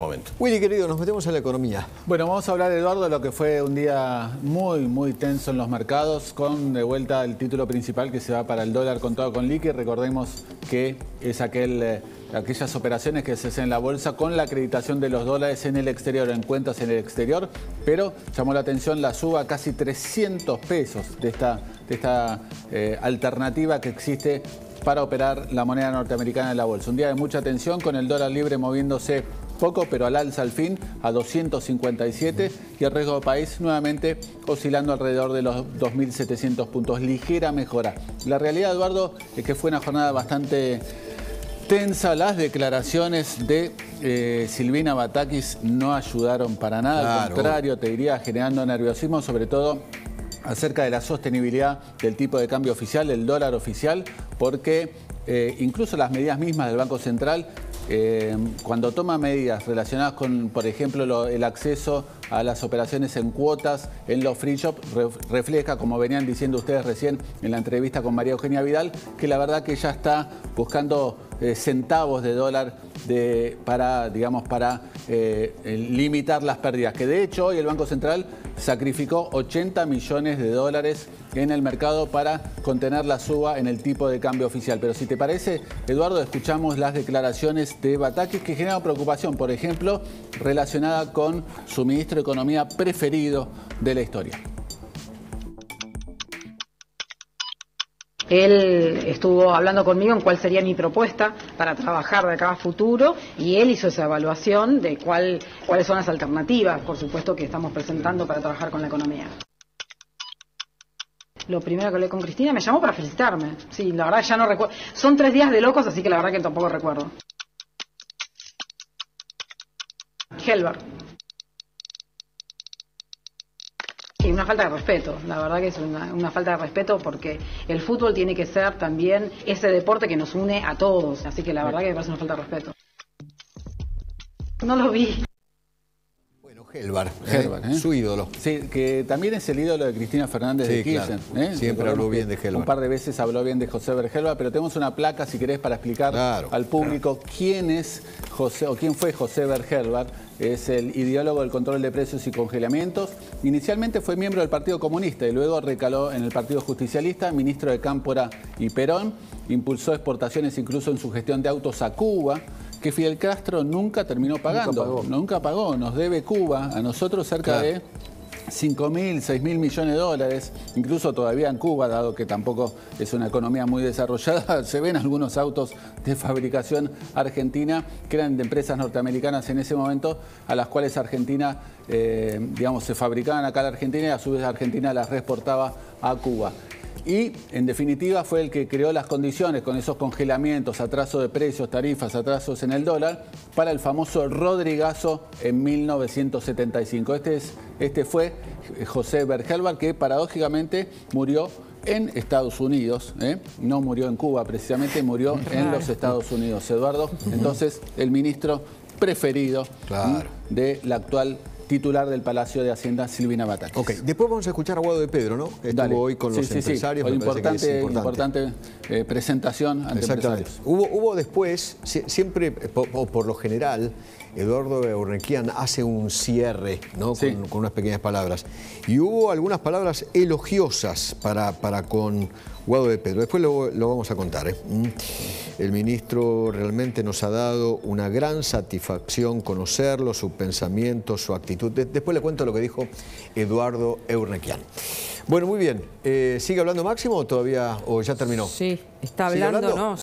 momento. Willy, querido, nos metemos en la economía. Bueno, vamos a hablar, Eduardo, de lo que fue un día muy, muy tenso en los mercados, con de vuelta el título principal que se va para el dólar contado con liqui. Recordemos que es aquel, eh, aquellas operaciones que se hacen en la bolsa con la acreditación de los dólares en el exterior, en cuentas en el exterior, pero llamó la atención la suba casi 300 pesos de esta, de esta eh, alternativa que existe para operar la moneda norteamericana en la bolsa. Un día de mucha tensión con el dólar libre moviéndose poco, pero al alza al fin, a 257 y el riesgo de país nuevamente oscilando alrededor de los 2.700 puntos. Ligera mejora. La realidad, Eduardo, es que fue una jornada bastante tensa. Las declaraciones de eh, Silvina Batakis no ayudaron para nada, al contrario, te diría, generando nerviosismo, sobre todo acerca de la sostenibilidad del tipo de cambio oficial, el dólar oficial, porque eh, incluso las medidas mismas del Banco Central eh, cuando toma medidas relacionadas con, por ejemplo, el acceso a las operaciones en cuotas en los free shop, refleja, como venían diciendo ustedes recién en la entrevista con María Eugenia Vidal, que la verdad que ya está buscando eh, centavos de dólar para, digamos, para eh, limitar las pérdidas. Que de hecho hoy el Banco Central sacrificó 80 millones de dólares en el mercado para contener la suba en el tipo de cambio oficial. Pero si te parece, Eduardo, escuchamos las declaraciones de Batakis que generan preocupación, por ejemplo, relacionada con su ministro de Economía preferido de la historia. Él estuvo hablando conmigo en cuál sería mi propuesta para trabajar de acá a futuro y él hizo esa evaluación de cuál, cuáles son las alternativas, por supuesto, que estamos presentando para trabajar con la economía. Lo primero que hablé con Cristina me llamó para felicitarme. Sí, la verdad ya no recuerdo. Son tres días de locos, así que la verdad que tampoco recuerdo. Helber. Sí, una falta de respeto, la verdad que es una, falta de respeto porque el fútbol tiene que ser también ese deporte que nos une a todos, así que la verdad que me parece una falta de respeto. No lo vi. Helvar, ¿eh? su ídolo. Sí, que también es el ídolo de Cristina Fernández de Kirchner. ¿eh? Siempre habló bien de Helvar. Un par de veces habló bien de José Bergelva, pero tenemos una placa, si querés, para explicar al público quién es José, o quién fue José Bergelvar. Es el ideólogo del control de precios y congelamientos. Inicialmente fue miembro del Partido Comunista y luego recaló en el Partido Justicialista, ministro de Cámpora y Perón. Impulsó exportaciones incluso en su gestión de autos a Cuba que Fidel Castro nunca terminó pagando. Nunca pagó. Nos debe Cuba a nosotros cerca de 5 mil, 6 mil millones de dólares, incluso todavía en Cuba, dado que tampoco es una economía muy desarrollada, se ven algunos autos de fabricación argentina que eran de empresas norteamericanas en ese momento, a las cuales Argentina, eh, digamos, se fabricaban acá en Argentina y a su vez Argentina las reexportaba a Cuba y en definitiva fue el que creó las condiciones con esos congelamientos, atraso de precios, tarifas, atrasos en el dólar para el famoso Rodrigazo en 1975. Este, es, este fue José Bergelbar que paradójicamente murió en Estados Unidos, ¿eh? no murió en Cuba precisamente, murió en los Estados Unidos. Eduardo, entonces el ministro preferido de la actual titular del Palacio de Hacienda, Silvina Batakis. Ok, después vamos a escuchar a Guado de Pedro, ¿no? Estuvo hoy con los empresarios. Sí. Importante, importante, eh, presentación ante empresarios. Hubo, hubo después, siempre, o por, lo general, Eduardo Urnequian hace un cierre, ¿no? Con, unas pequeñas palabras. Y hubo algunas palabras elogiosas para, para con Guado de Pedro. Después lo, vamos a contar. ¿eh? El ministro realmente nos ha dado una gran satisfacción conocerlo, su pensamiento, su actitud. después le cuento lo que dijo Eduardo Eurnequian. Bueno, muy bien. Eh, ¿Sigue hablando Máximo o todavía, o ya terminó? Sí, está hablando, ¿no?